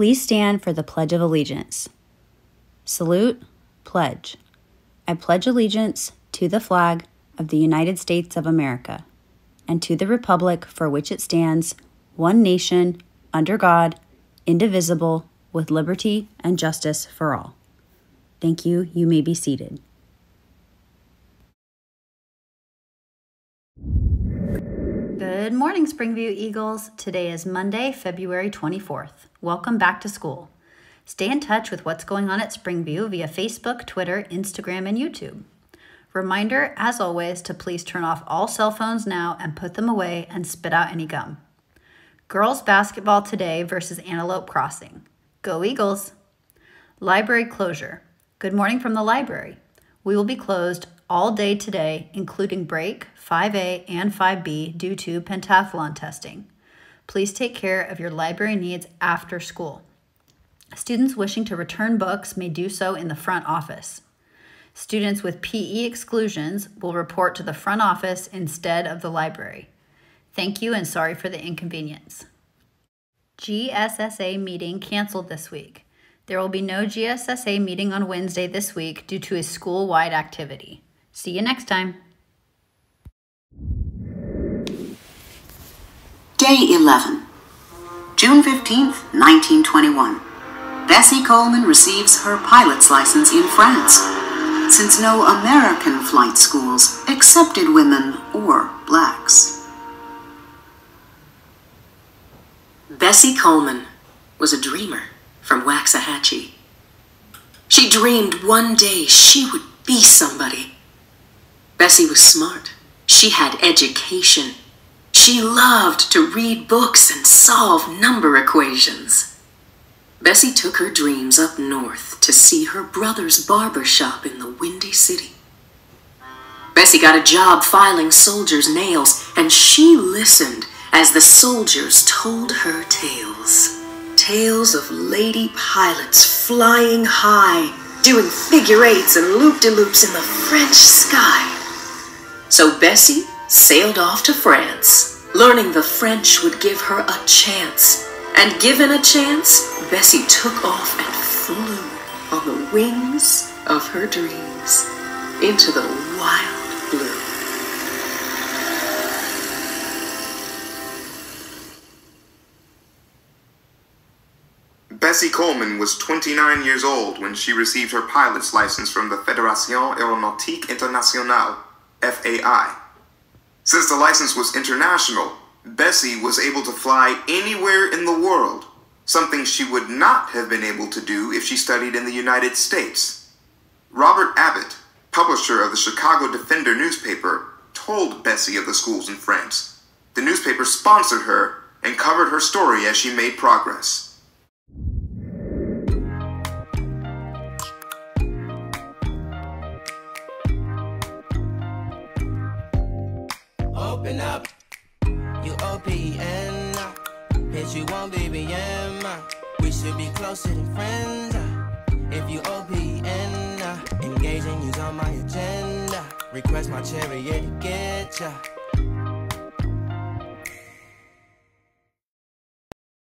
Please stand for the Pledge of Allegiance. Salute, pledge. I pledge allegiance to the flag of the United States of America and to the republic for which it stands, one nation, under God, indivisible, with liberty and justice for all. Thank you. You may be seated. Good morning, Springview Eagles. Today is Monday, February 24th. Welcome back to school. Stay in touch with what's going on at Springview via Facebook, Twitter, Instagram, and YouTube. Reminder, as always, to please turn off all cell phones now and put them away and spit out any gum. Girls basketball today versus Antelope Crossing. Go Eagles! Library closure. Good morning from the library. We will be closed all day today, including break 5A and 5B due to pentathlon testing. Please take care of your library needs after school. Students wishing to return books may do so in the front office. Students with PE exclusions will report to the front office instead of the library. Thank you and sorry for the inconvenience. GSSA meeting canceled this week. There will be no GSSA meeting on Wednesday this week due to a school wide activity. See you next time. Day 11, June 15th, 1921. Bessie Coleman receives her pilot's license in France, since no American flight schools accepted women or blacks. Bessie Coleman was a dreamer from Waxahachie. She dreamed one day she would be somebody. Bessie was smart. She had education. She loved to read books and solve number equations. Bessie took her dreams up north to see her brother's barber shop in the Windy City. Bessie got a job filing soldiers' nails, and she listened as the soldiers told her tales. Tales of lady pilots flying high, doing figure eights and loop-de-loops in the French sky. So Bessie sailed off to France, learning the French would give her a chance. And given a chance, Bessie took off and flew on the wings of her dreams into the wild blue. Bessie Coleman was 29 years old when she received her pilot's license from the Fédération Aéronautique Internationale, FAI. Since the license was international, Bessie was able to fly anywhere in the world, something she would not have been able to do if she studied in the United States. Robert Abbott, publisher of the Chicago Defender newspaper, told Bessie of the schools in France. The newspaper sponsored her and covered her story as she made progress. Open up, you OPN. Hit uh, you on BBM. Uh. We should be closer than friends. Uh. If you OPN, engaging you's on my agenda. Request my chariot to get ya.